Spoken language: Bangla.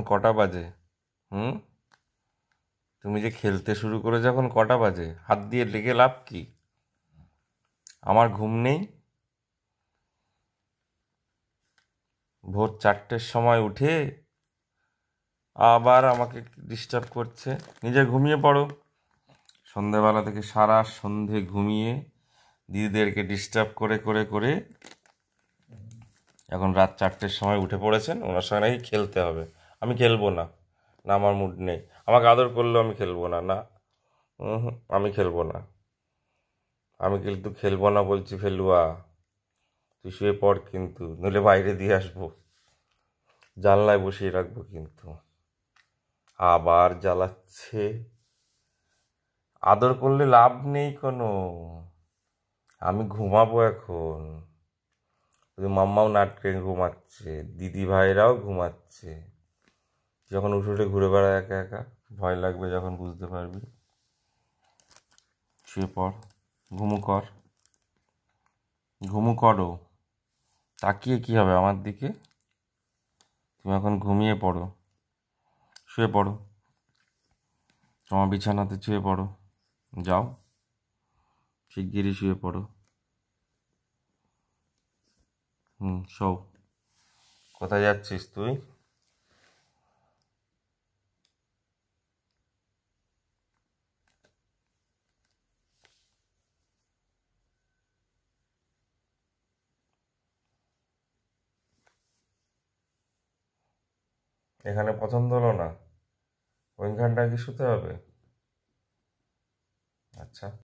কটা বাজে? হুম? তুমি যে খেলতে শুরু করে যখন কটা বাজে? হাত দিয়ে লেগে লাভ কি? আমার ঘুম নেই? ভোর চারটের সময় উঠে আবার আমাকে ডিস্টার্ব করছে। নিজে ঘুমিয়ে পড়ো। সন্ধেবেলা থেকে সারা সন্ধে ঘুমিয়ে দিদিদেরকে ডিস্টার্ব করে করে করে এখন রাত চারটের সময় উঠে পড়েছেন। ওনার সঙ্গে নাকি খেলতে হবে। আমি খেলব না। না, আমার মুড নেই। আমাকে আদর করলেও আমি খেলব না না। আমি খেলব না। আমি কিন্তু খেলব না বলছি ফেলুয়া। তুই শুয়ে পড় কিন্তু, নইলে বাইরে দিয়ে আসব। জানলায় বসিয়ে রাখব কিন্তু। আবার জ্বালাচ্ছে। আদর করলে লাভ নেই কোনো। আমি ঘুমাবো এখন। মাম্মাও নাটকে ঘুমাচ্ছে দিদি ভাইরাও ঘুমাচ্ছে। যখন উঠে ঘুরে বেড়ায় একা একা, ভয় লাগবে যখন বুঝতে পারবি। শুয়ে পড়, ঘুমু কর। ঘুমু করো। তাকিয়ে কি হবে আমার দিকে? তুমি এখন ঘুমিয়ে পড়ো। শুয়ে পড়ো। তোমার বিছানাতে শুয়ে পড়ো। যাও। শিগগিরই শুয়ে পড়ো। হুম শো কোথায় যাচ্ছিস তুই? এখানে পছন্দ হলো না। ওইখানটা কি শুতে হবে? আচ্ছা।